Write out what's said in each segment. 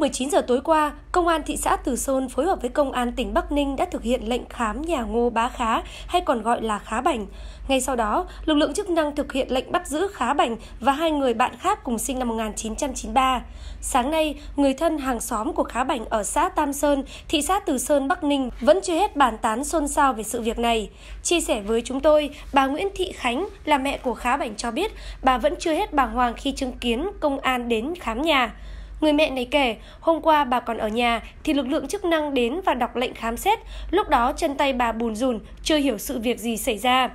19 giờ tối qua, Công an thị xã Từ Sơn phối hợp với Công an tỉnh Bắc Ninh đã thực hiện lệnh khám nhà Ngô Bá Khá hay còn gọi là Khá Bảnh. Ngay sau đó, lực lượng chức năng thực hiện lệnh bắt giữ Khá Bảnh và hai người bạn khác cùng sinh năm 1993. Sáng nay, người thân hàng xóm của Khá Bảnh ở xã Tam Sơn, thị xã Từ Sơn, Bắc Ninh vẫn chưa hết bàn tán xôn xao về sự việc này. Chia sẻ với chúng tôi, bà Nguyễn Thị Khánh là mẹ của Khá Bảnh cho biết bà vẫn chưa hết bàng hoàng khi chứng kiến công an đến khám nhà. Người mẹ này kể, hôm qua bà còn ở nhà thì lực lượng chức năng đến và đọc lệnh khám xét, lúc đó chân tay bà bùn rùn, chưa hiểu sự việc gì xảy ra.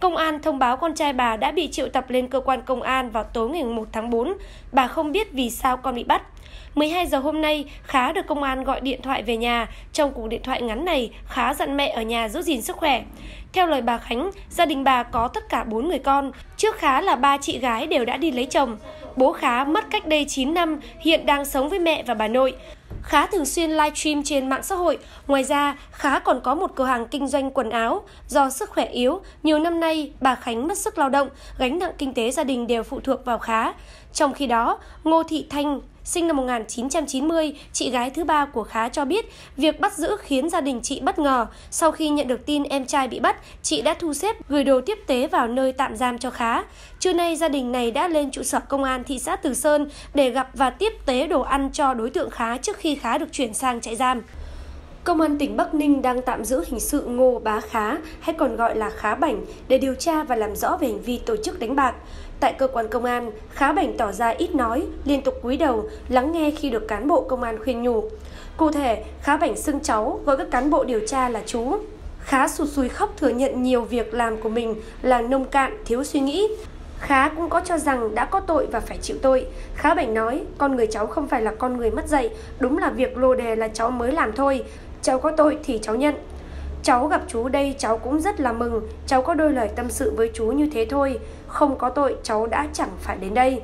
Công an thông báo con trai bà đã bị triệu tập lên cơ quan công an vào tối ngày 1 tháng 4. Bà không biết vì sao con bị bắt. 12 giờ hôm nay, Khá được công an gọi điện thoại về nhà. Trong cuộc điện thoại ngắn này, Khá dặn mẹ ở nhà giữ gìn sức khỏe. Theo lời bà Khánh, gia đình bà có tất cả 4 người con. Trước Khá là ba chị gái đều đã đi lấy chồng. Bố Khá mất cách đây 9 năm, hiện đang sống với mẹ và bà nội. Khá thường xuyên livestream trên mạng xã hội. Ngoài ra, Khá còn có một cửa hàng kinh doanh quần áo. Do sức khỏe yếu, nhiều năm nay bà Khánh mất sức lao động, gánh nặng kinh tế gia đình đều phụ thuộc vào Khá. Trong khi đó, Ngô Thị Thanh, sinh năm 1990, chị gái thứ ba của Khá cho biết việc bắt giữ khiến gia đình chị bất ngờ. Sau khi nhận được tin em trai bị bắt, chị đã thu xếp gửi đồ tiếp tế vào nơi tạm giam cho Khá. Trưa nay, gia đình này đã lên trụ sở công an thị xã Từ Sơn để gặp và tiếp tế đồ ăn cho đối tượng Khá trước khi Khá được chuyển sang trại giam. Công an tỉnh Bắc Ninh đang tạm giữ hình sự Ngô Bá Khá, hay còn gọi là Khá Bảnh, để điều tra và làm rõ về hành vi tổ chức đánh bạc. Tại cơ quan công an, Khá Bảnh tỏ ra ít nói, liên tục cúi đầu, lắng nghe khi được cán bộ công an khuyên nhủ. Cụ thể, Khá Bảnh xưng cháu gọi các cán bộ điều tra là chú. Khá sụt sùi khóc thừa nhận nhiều việc làm của mình là nông cạn, thiếu suy nghĩ. Khá cũng có cho rằng đã có tội và phải chịu tội. Khá Bảnh nói, con người cháu không phải là con người mất dạy, đúng là việc lô đề là cháu mới làm thôi. Cháu có tội thì cháu nhận. Cháu gặp chú đây cháu cũng rất là mừng, cháu có đôi lời tâm sự với chú như thế thôi, không có tội cháu đã chẳng phải đến đây.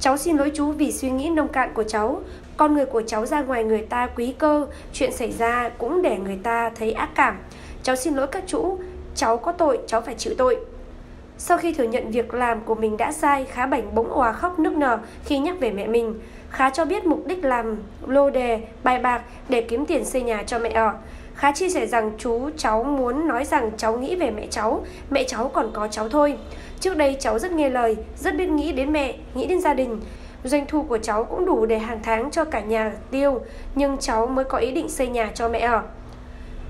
Cháu xin lỗi chú vì suy nghĩ nông cạn của cháu, con người của cháu ra ngoài người ta quý cơ, chuyện xảy ra cũng để người ta thấy ác cảm. Cháu xin lỗi các chú, cháu có tội, cháu phải chịu tội. Sau khi thừa nhận việc làm của mình đã sai, Khá Bảnh bỗng òa khóc nức nở khi nhắc về mẹ mình. Khá cho biết mục đích làm lô đề, bài bạc để kiếm tiền xây nhà cho mẹ ở. Khá chia sẻ rằng chú cháu muốn nói rằng cháu nghĩ về mẹ cháu, mẹ cháu còn có cháu thôi. Trước đây cháu rất nghe lời, rất biết nghĩ đến mẹ, nghĩ đến gia đình. Doanh thu của cháu cũng đủ để hàng tháng cho cả nhà tiêu, nhưng cháu mới có ý định xây nhà cho mẹ ở.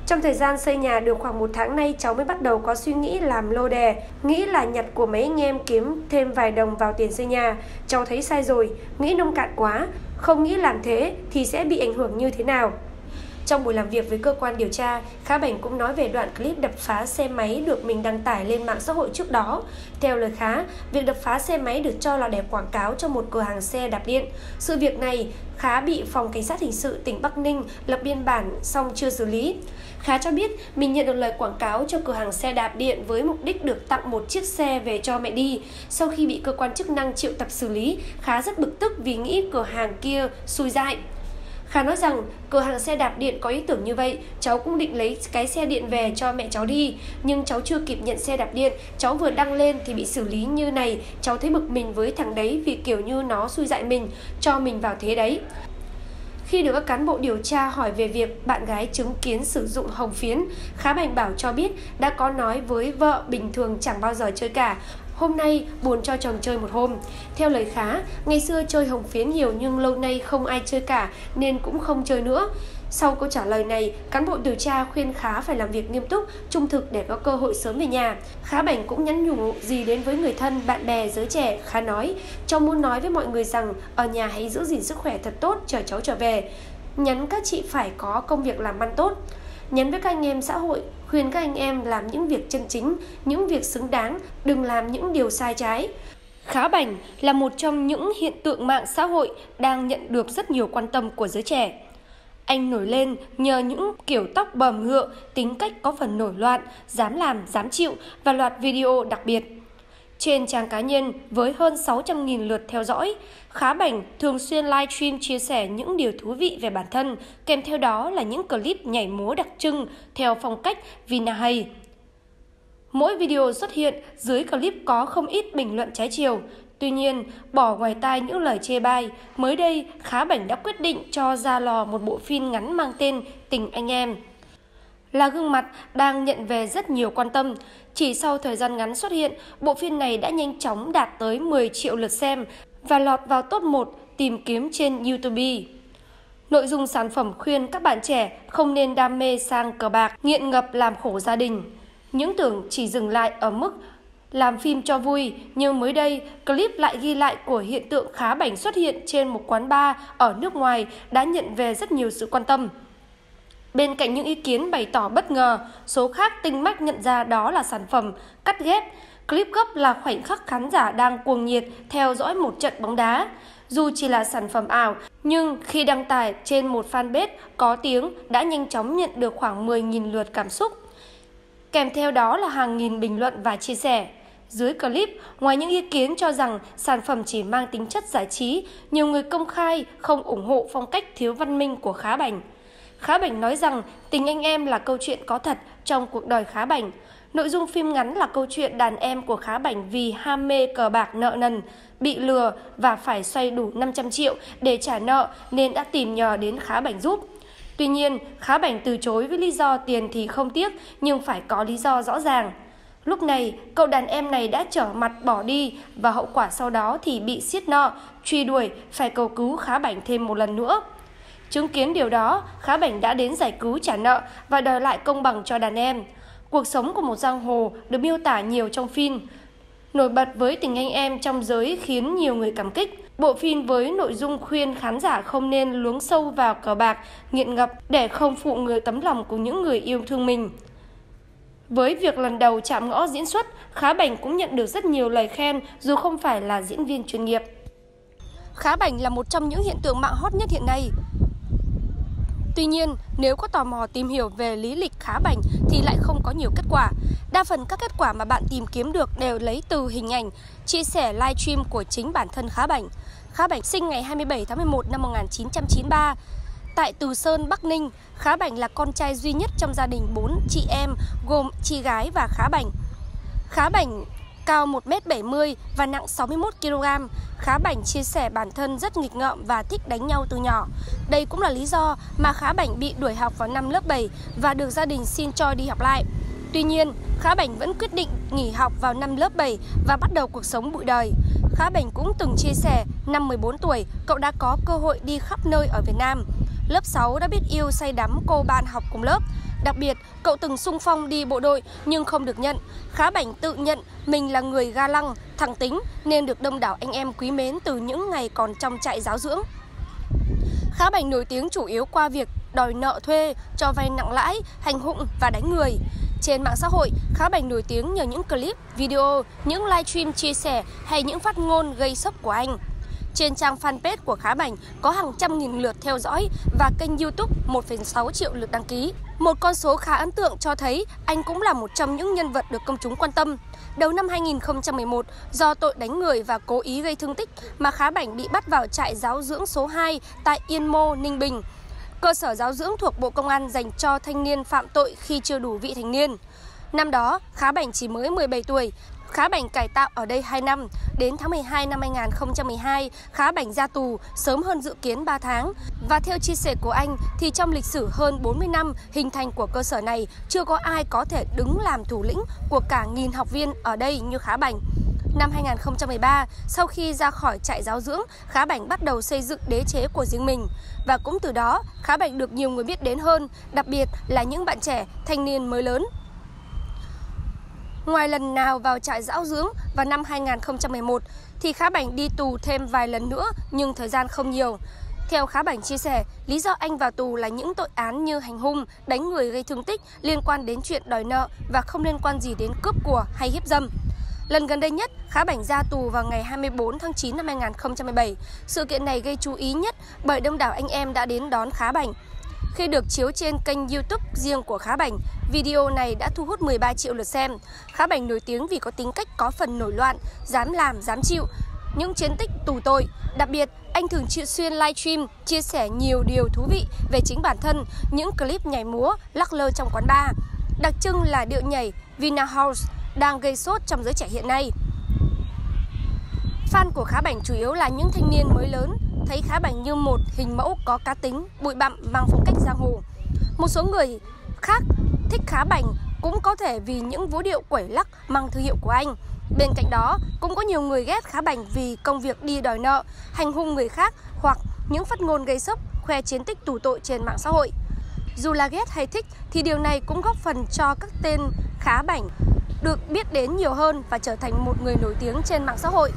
Trong thời gian xây nhà được khoảng một tháng nay cháu mới bắt đầu có suy nghĩ làm lô đề, nghĩ là nhặt của mấy anh em kiếm thêm vài đồng vào tiền xây nhà. Cháu thấy sai rồi, nghĩ nông cạn quá, không nghĩ làm thế thì sẽ bị ảnh hưởng như thế nào. Trong buổi làm việc với cơ quan điều tra, Khá Bảnh cũng nói về đoạn clip đập phá xe máy được mình đăng tải lên mạng xã hội trước đó. Theo lời Khá, việc đập phá xe máy được cho là để quảng cáo cho một cửa hàng xe đạp điện. Sự việc này, Khá bị Phòng Cảnh sát Hình sự tỉnh Bắc Ninh lập biên bản xong chưa xử lý. Khá cho biết mình nhận được lời quảng cáo cho cửa hàng xe đạp điện với mục đích được tặng một chiếc xe về cho mẹ đi. Sau khi bị cơ quan chức năng triệu tập xử lý, Khá rất bực tức vì nghĩ cửa hàng kia xui dại. Khá nói rằng cửa hàng xe đạp điện có ý tưởng như vậy, cháu cũng định lấy cái xe điện về cho mẹ cháu đi, nhưng cháu chưa kịp nhận xe đạp điện, cháu vừa đăng lên thì bị xử lý như này, cháu thấy bực mình với thằng đấy vì kiểu như nó xui dại mình, cho mình vào thế đấy. Khi được các cán bộ điều tra hỏi về việc bạn gái chứng kiến sử dụng hồng phiến, Khá Bành Bảo cho biết đã có nói với vợ bình thường chẳng bao giờ chơi cả, Hôm nay buồn cho chồng chơi một hôm. Theo lời Khá, ngày xưa chơi hồng phiến nhiều nhưng lâu nay không ai chơi cả nên cũng không chơi nữa. Sau câu trả lời này, cán bộ điều tra khuyên Khá phải làm việc nghiêm túc, trung thực để có cơ hội sớm về nhà. Khá Bảnh cũng nhắn nhủ gì đến với người thân, bạn bè, giới trẻ. Khá nói, cháu muốn nói với mọi người rằng ở nhà hãy giữ gìn sức khỏe thật tốt, chờ cháu trở về. Nhắn các chị phải có công việc làm ăn tốt. Nhắn với các anh em xã hội, khuyên các anh em làm những việc chân chính, những việc xứng đáng, đừng làm những điều sai trái. Khá bảnh là một trong những hiện tượng mạng xã hội đang nhận được rất nhiều quan tâm của giới trẻ. Anh nổi lên nhờ những kiểu tóc bầm ngựa, tính cách có phần nổi loạn, dám làm, dám chịu và loạt video đặc biệt. Trên trang cá nhân với hơn 600.000 lượt theo dõi, Khá Bảnh thường xuyên livestream chia sẻ những điều thú vị về bản thân, kèm theo đó là những clip nhảy múa đặc trưng theo phong cách Vinahay. Mỗi video xuất hiện, dưới clip có không ít bình luận trái chiều. Tuy nhiên, bỏ ngoài tai những lời chê bai, mới đây Khá Bảnh đã quyết định cho ra lò một bộ phim ngắn mang tên Tình Anh Em. Là gương mặt đang nhận về rất nhiều quan tâm. Chỉ sau thời gian ngắn xuất hiện, bộ phim này đã nhanh chóng đạt tới 10 triệu lượt xem và lọt vào top 1 tìm kiếm trên YouTube. Nội dung sản phẩm khuyên các bạn trẻ không nên đam mê sang cờ bạc, nghiện ngập làm khổ gia đình. Những tưởng chỉ dừng lại ở mức làm phim cho vui, nhưng mới đây, clip lại ghi lại của hiện tượng khá bảnh xuất hiện trên một quán bar ở nước ngoài đã nhận về rất nhiều sự quan tâm. Bên cạnh những ý kiến bày tỏ bất ngờ, số khác tinh mắt nhận ra đó là sản phẩm cắt ghép. Clip gấp là khoảnh khắc khán giả đang cuồng nhiệt theo dõi một trận bóng đá. Dù chỉ là sản phẩm ảo, nhưng khi đăng tải trên một fanpage có tiếng đã nhanh chóng nhận được khoảng 10.000 lượt cảm xúc. Kèm theo đó là hàng nghìn bình luận và chia sẻ. Dưới clip, ngoài những ý kiến cho rằng sản phẩm chỉ mang tính chất giải trí, nhiều người công khai không ủng hộ phong cách thiếu văn minh của Khá Bảnh. Khá Bảnh nói rằng tình anh em là câu chuyện có thật trong cuộc đời Khá Bảnh. Nội dung phim ngắn là câu chuyện đàn em của Khá Bảnh vì ham mê cờ bạc nợ nần, bị lừa và phải xoay đủ 500 triệu để trả nợ nên đã tìm nhờ đến Khá Bảnh giúp. Tuy nhiên, Khá Bảnh từ chối với lý do tiền thì không tiếc nhưng phải có lý do rõ ràng. Lúc này, cậu đàn em này đã trở mặt bỏ đi và hậu quả sau đó thì bị siết nợ, truy đuổi, phải cầu cứu Khá Bảnh thêm một lần nữa. Chứng kiến điều đó, Khá Bảnh đã đến giải cứu trả nợ và đòi lại công bằng cho đàn em. Cuộc sống của một giang hồ được miêu tả nhiều trong phim. Nổi bật với tình anh em trong giới khiến nhiều người cảm kích. Bộ phim với nội dung khuyên khán giả không nên luống sâu vào cờ bạc, nghiện ngập để không phụ người tấm lòng của những người yêu thương mình. Với việc lần đầu chạm ngõ diễn xuất, Khá Bảnh cũng nhận được rất nhiều lời khen dù không phải là diễn viên chuyên nghiệp. Khá Bảnh là một trong những hiện tượng mạng hot nhất hiện nay. Tuy nhiên, nếu có tò mò tìm hiểu về lý lịch khá bảnh thì lại không có nhiều kết quả. Đa phần các kết quả mà bạn tìm kiếm được đều lấy từ hình ảnh, chia sẻ livestream của chính bản thân khá bảnh. Khá bảnh sinh ngày 27 tháng 11 năm 1993 Tại Từ Sơn, Bắc Ninh, Khá Bảnh là con trai duy nhất trong gia đình 4 chị em gồm chị gái và Khá Bảnh. Khá Bảnh cao 1m70 và nặng 61kg. Khá Bảnh chia sẻ bản thân rất nghịch ngợm và thích đánh nhau từ nhỏ. Đây cũng là lý do mà Khá Bảnh bị đuổi học vào năm lớp 7 và được gia đình xin cho đi học lại. Tuy nhiên, Khá Bảnh vẫn quyết định nghỉ học vào năm lớp 7 và bắt đầu cuộc sống bụi đời. Khá Bảnh cũng từng chia sẻ, năm 14 tuổi, cậu đã có cơ hội đi khắp nơi ở Việt Nam. Lớp 6 đã biết yêu say đắm cô bạn học cùng lớp. Đặc biệt, cậu từng sung phong đi bộ đội nhưng không được nhận. Khá Bảnh tự nhận mình là người ga lăng, thẳng tính nên được đông đảo anh em quý mến từ những ngày còn trong trại giáo dưỡng. Khá Bảnh nổi tiếng chủ yếu qua việc đòi nợ thuê, cho vay nặng lãi, hành hung và đánh người. Trên mạng xã hội, Khá Bảnh nổi tiếng nhờ những clip, video, những livestream chia sẻ hay những phát ngôn gây sốc của anh. Trên trang fanpage của Khá Bảnh có hàng trăm nghìn lượt theo dõi và kênh YouTube 1,6 triệu lượt đăng ký. Một con số khá ấn tượng cho thấy anh cũng là một trong những nhân vật được công chúng quan tâm. Đầu năm 2011, do tội đánh người và cố ý gây thương tích mà Khá Bảnh bị bắt vào trại giáo dưỡng số 2 tại Yên Mô, Ninh Bình. Cơ sở giáo dưỡng thuộc Bộ Công an dành cho thanh niên phạm tội khi chưa đủ vị thành niên. Năm đó, Khá Bảnh chỉ mới 17 tuổi, Khá Bảnh cải tạo ở đây 2 năm, đến tháng 12 năm 2012, Khá Bảnh ra tù sớm hơn dự kiến 3 tháng. Và theo chia sẻ của anh thì trong lịch sử hơn 40 năm hình thành của cơ sở này, chưa có ai có thể đứng làm thủ lĩnh của cả nghìn học viên ở đây như Khá Bảnh. Năm 2013, sau khi ra khỏi trại giáo dưỡng, Khá Bảnh bắt đầu xây dựng đế chế của riêng mình. Và cũng từ đó, Khá Bảnh được nhiều người biết đến hơn, đặc biệt là những bạn trẻ, thanh niên mới lớn. Ngoài lần nào vào trại giáo dưỡng vào năm 2011 thì Khá Bảnh đi tù thêm vài lần nữa nhưng thời gian không nhiều. Theo Khá Bảnh chia sẻ, lý do anh vào tù là những tội án như hành hung, đánh người gây thương tích liên quan đến chuyện đòi nợ và không liên quan gì đến cướp của hay hiếp dâm. Lần gần đây nhất, Khá Bảnh ra tù vào ngày 24 tháng 9 năm 2017. Sự kiện này gây chú ý nhất bởi đông đảo anh em đã đến đón Khá Bảnh. Khi được chiếu trên kênh YouTube riêng của Khá Bảnh, video này đã thu hút 13 triệu lượt xem. Khá Bảnh nổi tiếng vì có tính cách có phần nổi loạn, dám làm, dám chịu, những chiến tích tù tội. Đặc biệt, anh thường chịu xuyên livestream, chia sẻ nhiều điều thú vị về chính bản thân, những clip nhảy múa, lắc lơ trong quán bar. Đặc trưng là điệu nhảy Vina House đang gây sốt trong giới trẻ hiện nay. Fan của Khá Bảnh chủ yếu là những thanh niên mới lớn, thấy Khá Bảnh như một hình mẫu có cá tính, bụi bặm mang phong cách giang hồ. Một số người khác thích Khá Bảnh cũng có thể vì những vũ điệu quẩy lắc mang thương hiệu của anh. Bên cạnh đó, cũng có nhiều người ghét Khá Bảnh vì công việc đi đòi nợ, hành hung người khác hoặc những phát ngôn gây sốc, khoe chiến tích tù tội trên mạng xã hội. Dù là ghét hay thích thì điều này cũng góp phần cho các tên Khá Bảnh được biết đến nhiều hơn và trở thành một người nổi tiếng trên mạng xã hội.